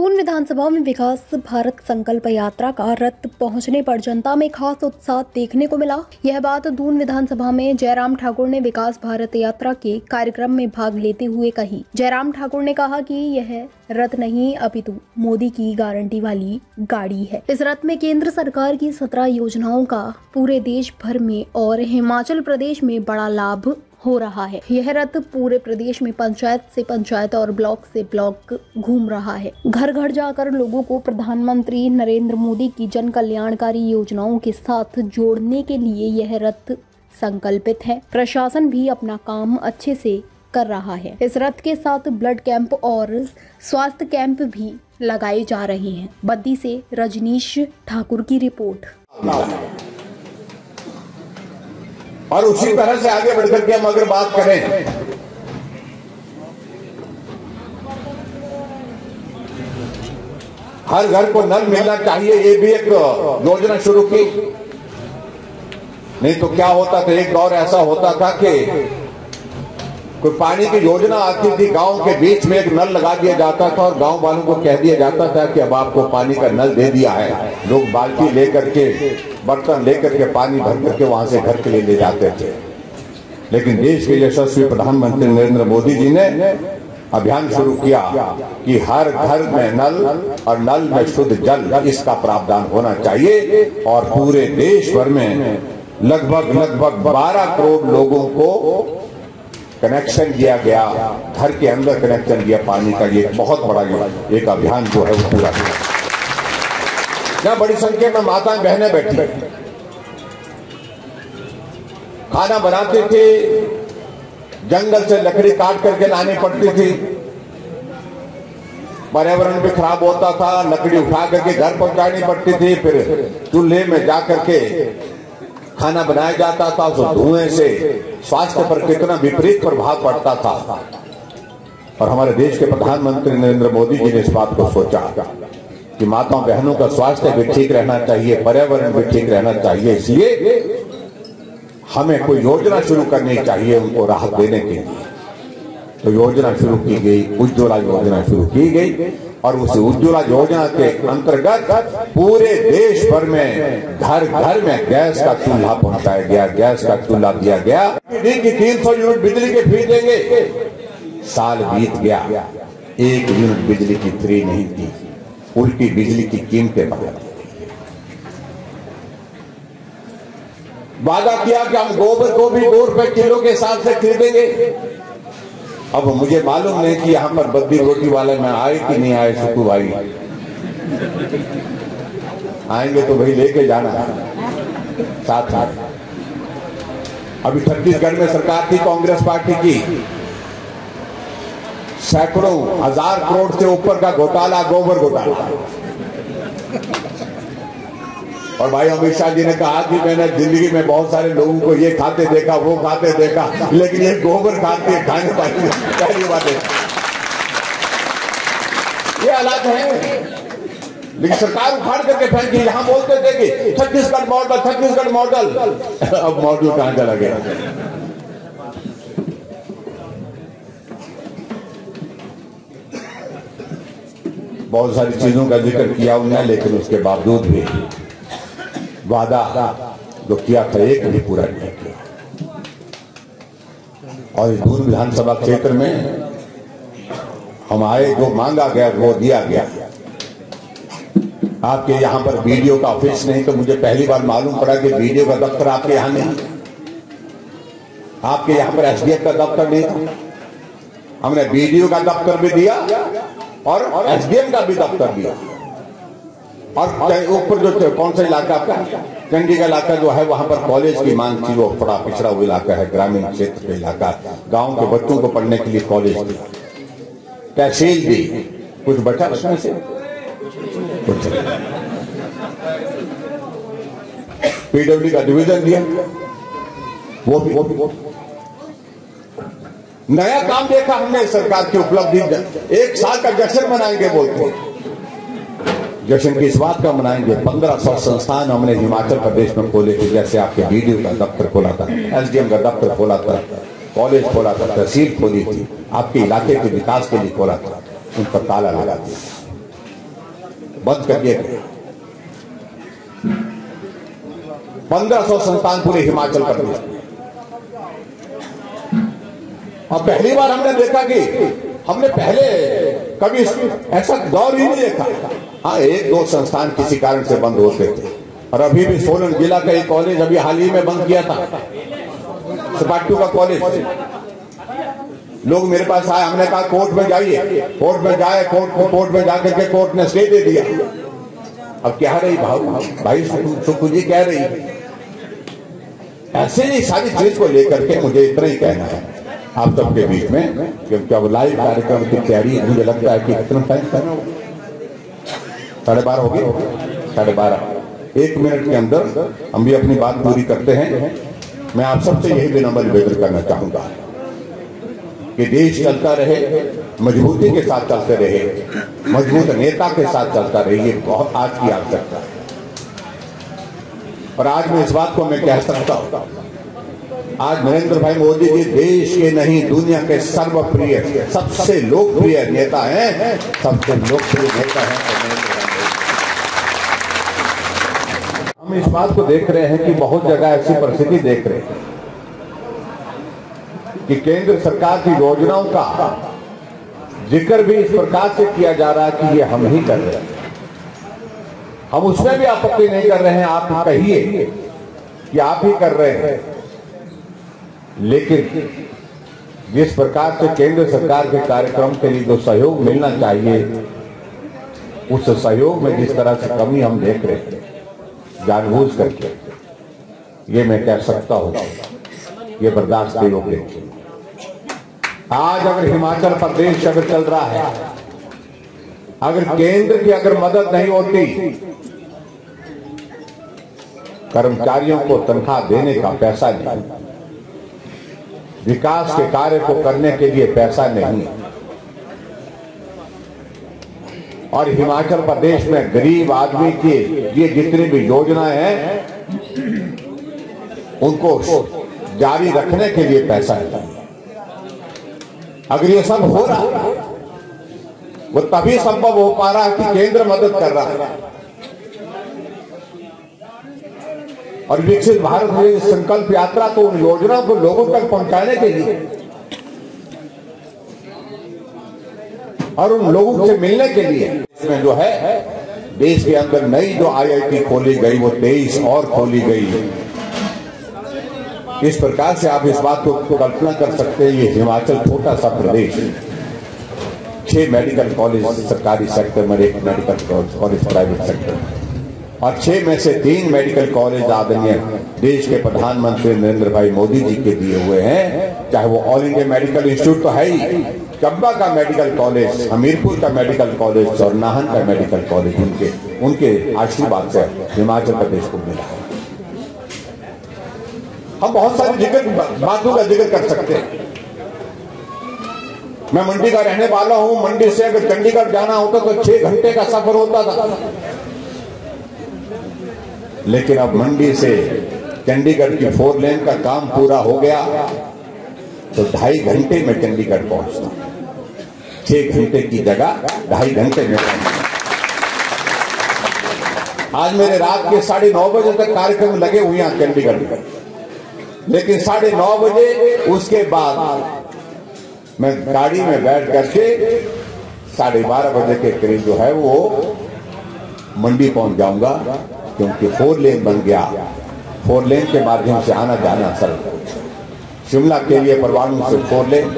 दून विधानसभा में विकास भारत संकल्प यात्रा का रथ पहुँचने पर जनता में खास उत्साह देखने को मिला। यह बात दून विधानसभा में जयराम ठाकुर ने विकास भारत यात्रा के कार्यक्रम में भाग लेते हुए कही। जयराम ठाकुर ने कहा कि यह रथ नहीं, अपितु मोदी की गारंटी वाली गाड़ी है। इस रथ में केंद्र सरकार की सत्रह योजनाओं का पूरे देश भर में और हिमाचल प्रदेश में बड़ा लाभ हो रहा है। यह रथ पूरे प्रदेश में पंचायत से पंचायत और ब्लॉक से ब्लॉक घूम रहा है। घर घर जाकर लोगों को प्रधानमंत्री नरेंद्र मोदी की जन कल्याणकारी योजनाओं के साथ जोड़ने के लिए यह रथ संकल्पित है। प्रशासन भी अपना काम अच्छे से कर रहा है। इस रथ के साथ ब्लड कैंप और स्वास्थ्य कैंप भी लगाए जा रहे हैं। बद्दी से रजनीश ठाकुर की रिपोर्ट। और उसी तरह से आगे बढ़कर के हम अगर बात करें, हर घर को नल मिलना चाहिए, ये भी एक योजना शुरू की। नहीं तो क्या होता था? एक दौर ऐसा होता था कि कोई पानी की योजना आती थी, गाँव के बीच में एक नल लगा दिया जाता था और गाँव वालों को कह दिया जाता था कि अब आपको पानी का नल दे दिया है। लोग बाल्टी लेकर के, बर्तन लेकर के पानी भर करके वहाँ से घर के लिए ले जाते थे। लेकिन देश के यशस्वी प्रधानमंत्री नरेंद्र मोदी जी ने अभियान शुरू किया कि हर घर में नल और नल में शुद्ध जल इसका प्रावधान होना चाहिए और पूरे देश भर में लगभग लगभग 12 करोड़ लोगों को कनेक्शन दिया गया, घर के अंदर कनेक्शन दिया पानी का, ये बहुत बड़ा एक अभियान जो है वो पूरा किया। यहाँ बड़ी संख्या में माताएँ, बहनें बैठी। खाना बनाती थी, जंगल से लकड़ी काट करके लानी पड़ती थी। पर्यावरण भी खराब होता था, लकड़ी उठा करके घर पहुंचानी पड़ती थी, फिर चूल्हे में जा करके खाना बनाया जाता था तो धुएँ से स्वास्थ्य पर कितना विपरीत प्रभाव पड़ता था। और हमारे देश के प्रधानमंत्री नरेंद्र मोदी जी ने इस बात को सोचा कि माताओं, बहनों का स्वास्थ्य भी ठीक रहना चाहिए, पर्यावरण भी ठीक रहना चाहिए। इसलिए हमें कोई योजना शुरू करनी चाहिए उनको राहत देने के लिए। तो योजना शुरू की गई, उज्ज्वला योजना शुरू की गई। और उस उज्ज्वला योजना के अंतर्गत पूरे देश भर में घर घर में गैस का चूल्हा पहुँचाया गया, गैस का चूल्हा दिया गया। की तीन सौ यूनिट बिजली के फ्री देंगे। साल बीत गया। एक यूनिट बिजली की फ्री नहीं थी। उल्टी बिजली की कीमतें बढ़ा वादा किया कि हम गोबर को भी दो रुपए किलो के हिसाब से खरीदेंगे। अब मुझे मालूम नहीं कि यहाँ पर बद्दी रोटी वाले में आए कि नहीं आए सुकू भाई। आएँगे तो भाई लेके जाना। साथ साथ। अभी छत्तीसगढ़ में सरकार थी, कांग्रेस पार्टी की। सैकड़ों, हज़ार करोड़ से ऊपर का घोटाला, गोबर घोटाला। और भाई अमित शाह जी ने कहा कि मैंने ज़िंदगी में बहुत सारे लोगों को ये खाते देखा, वो खाते देखा, लेकिन ये गोबर खाते खाने वाली पहली बात है ये हालात है। लेकिन सरकार उखाड़ करके फेंकी, यहाँ बोलते थे कि छत्तीसगढ़ मॉडल छत्तीसगढ़ मॉडल। अब मॉडल कहाँ चला गया? बहुत सारी चीज़ों का ज़िक्र किया उन्होंने, लेकिन उसके बावजूद भी वादा जो किया था, एक भी पूरा नहीं किया। और इस दूर विधानसभा क्षेत्र में हम आए, जो मांगा गया, वो दिया गया। आपके यहाँ पर वीडियो का ऑफ़िस नहीं तो मुझे पहली बार मालूम पड़ा कि वीडियो का दफ्तर आपके यहाँ नहीं। आपके यहाँ पर एसडीएफ का दफ्तर नहीं था। हमने वीडियो का दफ्तर भी दिया और एसडीएम का भी दफ्तर दिया। और ऊपर जो कौन सा इलाका आपका चंडीगढ़ इलाका जो है, वहाँ पर कॉलेज की मांग थी, वो बड़ा पिछड़ा हुआ इलाका है, ग्रामीण क्षेत्र का इलाका, गाँव के बच्चों को पढ़ने के लिए कॉलेज थी तहसील भी, कुछ बचा उसमें से? कुछ पीडब्ल्यू का डिवीज़न दिया। वो भी वो भी, वो नया काम देखा हमने, सरकार की उपलब्धि। एक साल का जश्न मनाएँगे बोलते जश्न की इस बात का मनाएँगे। पंद्रह सौ संस्थान हमने हिमाचल प्रदेश में खोले थे, जैसे आपके वीडियो का दफ्तर खोला था एसडीएम का दफ्तर खोला था, कॉलेज खोला था, तहसील खोली थी, आपके इलाके के विकास के लिए खोला था, उन पर ताला लगा दिया। बंद कर दिया। गए पंद्रह सौ संस्थान पूरे हिमाचल प्रदेश और पहली बार हमने देखा कि हमने पहले कभी ऐसा दौर ही नहीं देखा। हाँ एक दो संस्थान किसी कारण से बंद होते थे। और अभी भी सोलन जिला का एक कॉलेज अभी हाल ही में बंद किया था। सपाटू का कॉलेज लोग मेरे पास आए, हमने कहा, कोर्ट में जाइए। कोर्ट में जाए, कोर्ट कोर्ट में जाकर के कोर्ट ने स्टे दे दिया। अब क्या रही भाव भाई सुखू जी कह रही ऐसे ही सारी चीज़ को लेकर के मुझे इतना ही कहना है। आप सबके बीच में क्योंकि अब लाइव कार्यक्रम की तैयारी, मुझे लगता है कि कितना टाइम करना साढ़े बारह हो गए साढ़े बारह। एक मिनट के अंदर हम भी अपनी बात पूरी करते हैं। मैं आप सबसे यही विनम्र निवेदन करना चाहूँगा कि देश चलता रहे, मजबूती के साथ चलते रहे, मज़बूत नेता के साथ चलता रहे, ये बहुत आज की आवश्यकता है। और आज मैं इस बात को मैं कह सकता हूँ आज नरेंद्र भाई मोदी जी देश के नहीं, दुनिया के सर्वप्रिय, सबसे लोकप्रिय नेता हैं, सबसे लोकप्रिय नेता हैं हम इस बात को देख रहे हैं कि बहुत जगह ऐसी परिस्थिति देख रहे हैं कि केंद्र सरकार की योजनाओं का ज़िक्र भी इस प्रकार से किया जा रहा है कि ये हम ही कर रहे हैं। हम उसमें भी आपत्ति नहीं कर रहे हैं, आप कहिए कि आप ही कर रहे हैं। लेकिन जिस प्रकार से केंद्र सरकार के कार्यक्रम के लिए जो सहयोग मिलना चाहिए, उस सहयोग में जिस तरह से कमी हम देख रहे हैं, जानबूझ करके, ये मैं कह सकता हूँ, ये बर्दाश्त के योग्य आज अगर हिमाचल प्रदेश अगर चल रहा है, अगर केंद्र की अगर मदद नहीं होती, कर्मचारियों को तनख्वाह देने का पैसा नहीं विकास के कार्य को करने के लिए पैसा नहीं। और हिमाचल प्रदेश में गरीब आदमी की ये जितनी भी योजनाएँ हैं, उनको जारी रखने के लिए पैसा है। अगर ये सब हो रहा है वो तभी संभव हो पा रहा है कि केंद्र मदद कर रहा है। और विकसित भारत में संकल्प यात्रा को उन योजनाओं को लोगों तक पहुँचाने के लिए और उन लोगों से मिलने के लिए इसमें जो है, देश के अंदर नई जो आईआईटी खोली गई, वो तेईस और खोली गई इस प्रकार से आप इस बात को कल्पना कर सकते हैं, ये हिमाचल छोटा सा प्रदेश छह मेडिकल कॉलेज सरकारी सेक्टर में एक मेडिकल कॉलेज प्राइवेट सेक्टर में। और छह में से तीन मेडिकल कॉलेज आदरणीय देश के प्रधानमंत्री नरेंद्र भाई मोदी जी के दिए हुए हैं। चाहे वो ऑल इंडिया मेडिकल इंस्टीट्यूट तो है ही। चंबा का मेडिकल कॉलेज, हमीरपुर का मेडिकल कॉलेज और नाहन का मेडिकल कॉलेज, उनके उनके आशीर्वाद से हिमाचल प्रदेश को मिला है। हम बहुत सारी ज़िक्र, बातों का ज़िक्र कर सकते हैं। मैं मंडी का रहने वाला हूँ। मंडी से अगर चंडीगढ़ जाना होता तो छह घंटे का सफ़र होता था। लेकिन अब मंडी से चंडीगढ़ की फोर लेन का काम पूरा हो गया तो ढाई घंटे में चंडीगढ़ पहुँचता छह घंटे की जगह ढाई घंटे में पहुँचता आज मेरे रात के साढ़े नौ बजे तक कार्यक्रम लगे हुए हैं चंडीगढ़ में। लेकिन साढ़े नौ बजे उसके बाद मैं गाड़ी में बैठ करके साढ़े बारह बजे के करीब जो है वो मंडी पहुँच जाऊँगा। क्योंकि फोर लेन बन गया। फोर लेन के माध्यम से आना जाना सर। शिमला के लिए परवाणु से फोर लेन।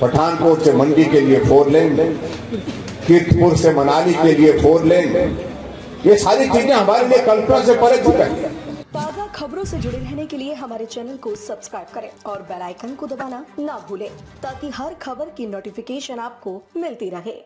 पठानकोट से मंडी के लिए फोर लेन। कीर्तपुर से मनाली के लिए फोर लेन। ये सारी चीज़ें हमारे लिए कल्पना से परे चुका ताज़ा खबरों से जुड़े रहने के लिए हमारे चैनल को सब्सक्राइब करें और बेल आइकन को दबाना ना भूलें, ताकि हर खबर की नोटिफिकेशन आपको मिलती रहे।